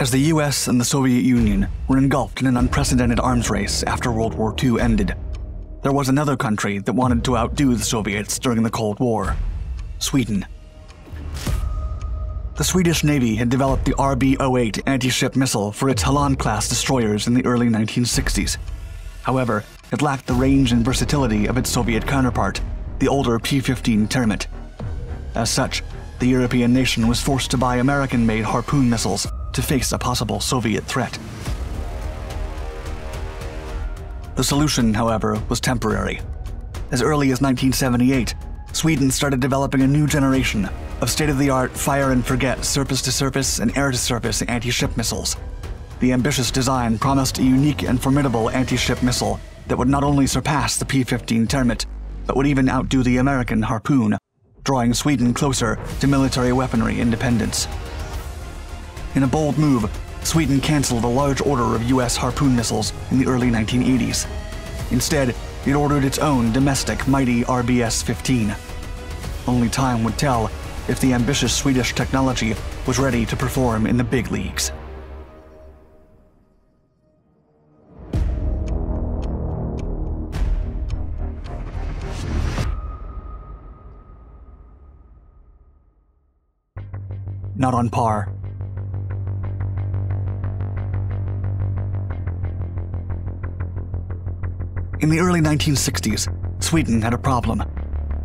As the US and the Soviet Union were engulfed in an unprecedented arms race after World War II ended, there was another country that wanted to outdo the Soviets during the Cold War Sweden. The Swedish Navy had developed the RB 08 anti ship missile for its Halland class destroyers in the early 1960s. However, it lacked the range and versatility of its Soviet counterpart, the older P 15 Termit. As such, the European nation was forced to buy American made Harpoon missiles to face a possible Soviet threat. The solution, however, was temporary. As early as 1978, Sweden started developing a new generation of state of the art fire and forget surface to surface and air to surface anti ship missiles. The ambitious design promised a unique and formidable anti ship missile that would not only surpass the P 15 Termit, but would even outdo the American Harpoon, drawing Sweden closer to military weaponry independence. In a bold move, Sweden canceled a large order of US Harpoon missiles in the early 1980s. Instead, it ordered its own domestic mighty RBS 15. Only time would tell if the ambitious Swedish technology was ready to perform in the big leagues. Not on par. In the early 1960s, Sweden had a problem.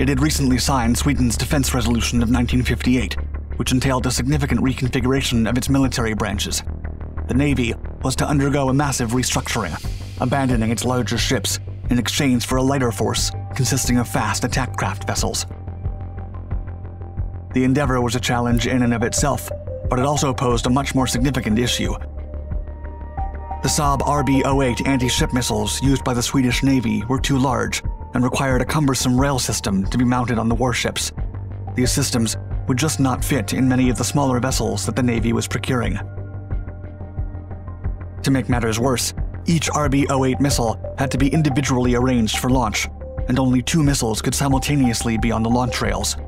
It had recently signed Sweden's Defense Resolution of 1958, which entailed a significant reconfiguration of its military branches. The Navy was to undergo a massive restructuring, abandoning its larger ships in exchange for a lighter force consisting of fast attack craft vessels. The endeavor was a challenge in and of itself, but it also posed a much more significant issue the Saab RB-08 anti-ship missiles used by the Swedish Navy were too large and required a cumbersome rail system to be mounted on the warships. These systems would just not fit in many of the smaller vessels that the Navy was procuring. To make matters worse, each RB-08 missile had to be individually arranged for launch, and only two missiles could simultaneously be on the launch rails.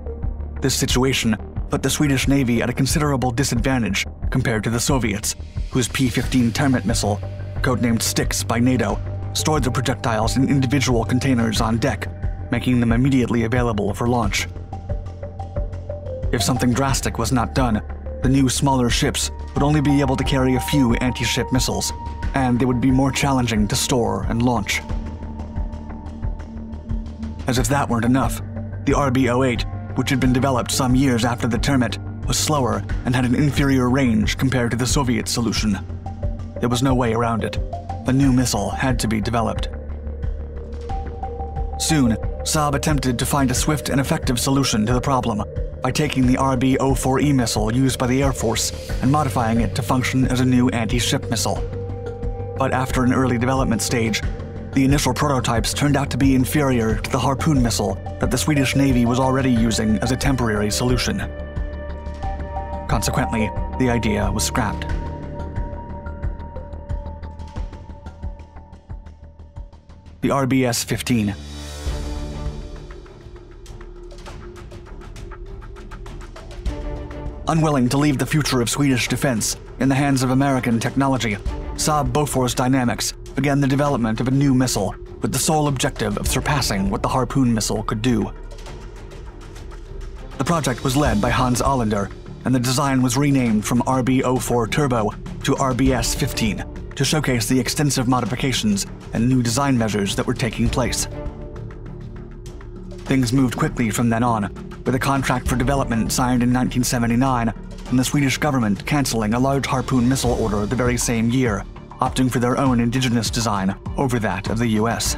This situation put the Swedish Navy at a considerable disadvantage compared to the Soviets, whose P 15 Termit missile, codenamed Styx by NATO, stored the projectiles in individual containers on deck, making them immediately available for launch. If something drastic was not done, the new smaller ships would only be able to carry a few anti ship missiles, and they would be more challenging to store and launch. As if that weren't enough, the RB 08 which had been developed some years after the Termit, was slower and had an inferior range compared to the Soviet solution. There was no way around it. A new missile had to be developed. Soon, Saab attempted to find a swift and effective solution to the problem by taking the RB 04E missile used by the Air Force and modifying it to function as a new anti ship missile. But after an early development stage, the initial prototypes turned out to be inferior to the Harpoon missile that the Swedish Navy was already using as a temporary solution. Consequently, the idea was scrapped. The RBS 15. Unwilling to leave the future of Swedish defense in the hands of American technology, Saab Bofors Dynamics began the development of a new missile with the sole objective of surpassing what the Harpoon missile could do. The project was led by Hans Olander, and the design was renamed from RB-04 Turbo to RBS-15 to showcase the extensive modifications and new design measures that were taking place. Things moved quickly from then on, with a contract for development signed in 1979 and the Swedish government canceling a large Harpoon missile order the very same year opting for their own indigenous design over that of the US.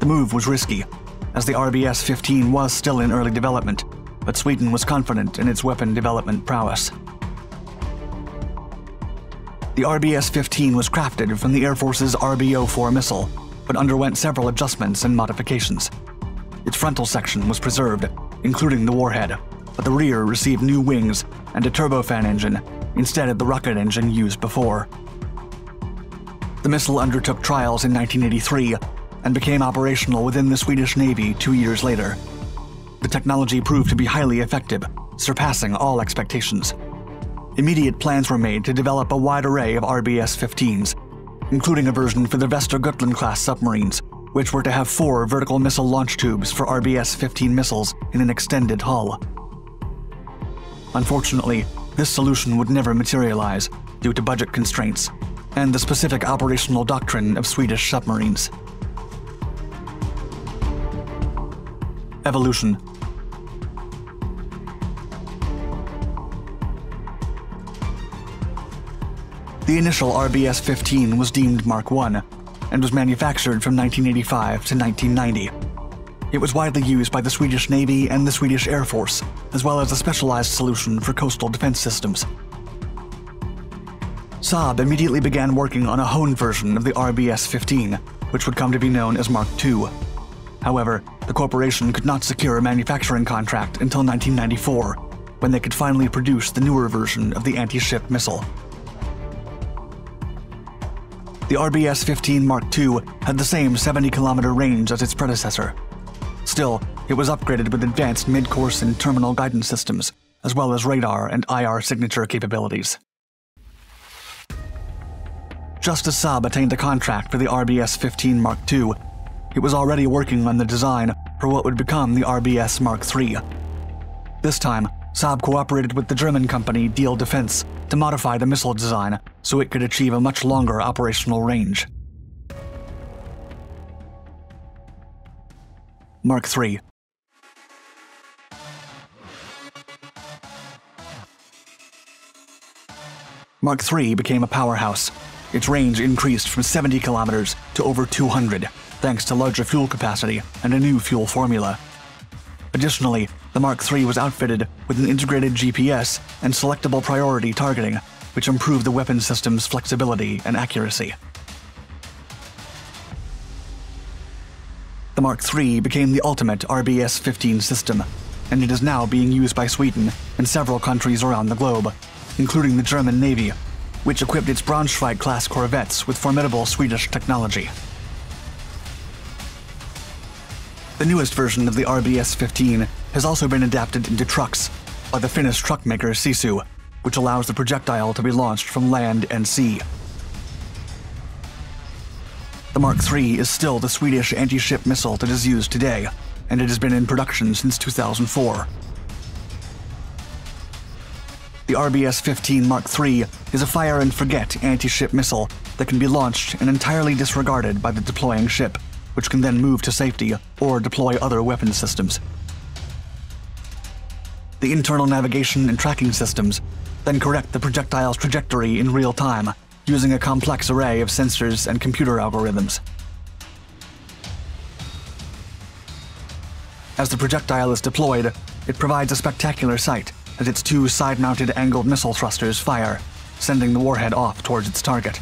The move was risky, as the RBS 15 was still in early development, but Sweden was confident in its weapon development prowess. The RBS 15 was crafted from the Air Force's RB 04 missile, but underwent several adjustments and modifications. Its frontal section was preserved, including the warhead, but the rear received new wings and a turbofan engine instead of the rocket engine used before. The missile undertook trials in 1983 and became operational within the Swedish Navy two years later. The technology proved to be highly effective, surpassing all expectations. immediate plans were made to develop a wide array of RBS 15s, including a version for the Västergötland class submarines, which were to have four vertical missile launch tubes for RBS 15 missiles in an extended hull. Unfortunately, this solution would never materialize due to budget constraints and the specific operational doctrine of Swedish submarines. Evolution The initial RBS 15 was deemed Mark I and was manufactured from 1985 to 1990. It was widely used by the Swedish Navy and the Swedish Air Force, as well as a specialized solution for coastal defense systems. Saab immediately began working on a honed version of the RBS 15, which would come to be known as Mark II. However, the corporation could not secure a manufacturing contract until 1994, when they could finally produce the newer version of the anti ship missile. The RBS 15 Mark II had the same 70 kilometer range as its predecessor. Still, it was upgraded with advanced mid course and terminal guidance systems, as well as radar and IR signature capabilities. Just as Saab attained a contract for the RBS 15 Mark II, it was already working on the design for what would become the RBS Mark III. This time, Saab cooperated with the German company Diehl Defense to modify the missile design so it could achieve a much longer operational range. Mark III Mark III became a powerhouse. Its range increased from 70 kilometers to over 200, thanks to larger fuel capacity and a new fuel formula. Additionally, the Mark III was outfitted with an integrated GPS and selectable priority targeting, which improved the weapon system's flexibility and accuracy. The Mark III became the ultimate RBS 15 system, and it is now being used by Sweden and several countries around the globe, including the German Navy, which equipped its Braunschweig class corvettes with formidable Swedish technology. The newest version of the RBS 15 has also been adapted into trucks by the Finnish truck maker Sisu, which allows the projectile to be launched from land and sea. The Mark III is still the Swedish anti ship missile that is used today, and it has been in production since 2004. The RBS 15 Mark III is a fire and forget anti ship missile that can be launched and entirely disregarded by the deploying ship which can then move to safety or deploy other weapon systems. The internal navigation and tracking systems then correct the projectile's trajectory in real time using a complex array of sensors and computer algorithms. As the projectile is deployed, it provides a spectacular sight as its two side mounted angled missile thrusters fire, sending the warhead off towards its target.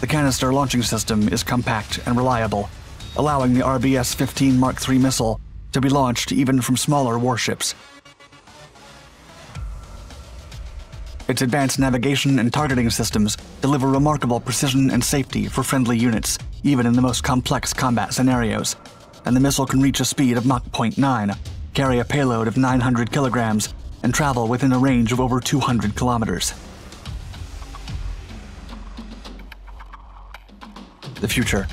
The canister launching system is compact and reliable, allowing the RBS 15 Mark III missile to be launched even from smaller warships. Its advanced navigation and targeting systems deliver remarkable precision and safety for friendly units, even in the most complex combat scenarios. And the missile can reach a speed of Mach 0.9, carry a payload of 900 kilograms, and travel within a range of over 200 kilometers. the future.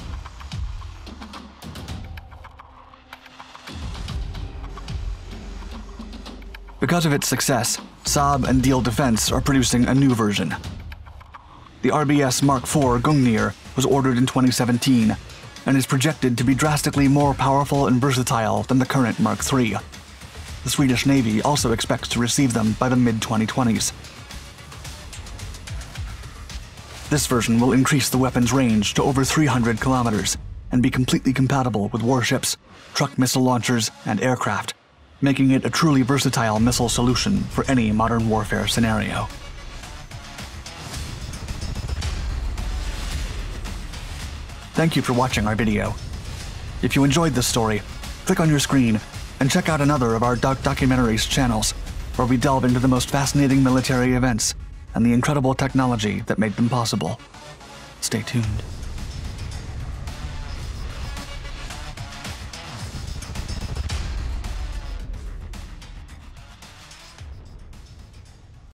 Because of its success, Saab and Diehl Defense are producing a new version. The RBS Mark IV Gungnir was ordered in 2017 and is projected to be drastically more powerful and versatile than the current Mark III. The Swedish Navy also expects to receive them by the mid 2020s. This version will increase the weapon's range to over 300 kilometers and be completely compatible with warships, truck missile launchers, and aircraft, making it a truly versatile missile solution for any modern warfare scenario. Thank you for watching our video. If you enjoyed this story, click on your screen and check out another of our Dark Documentaries channels, where we delve into the most fascinating military events and the incredible technology that made them possible. Stay tuned.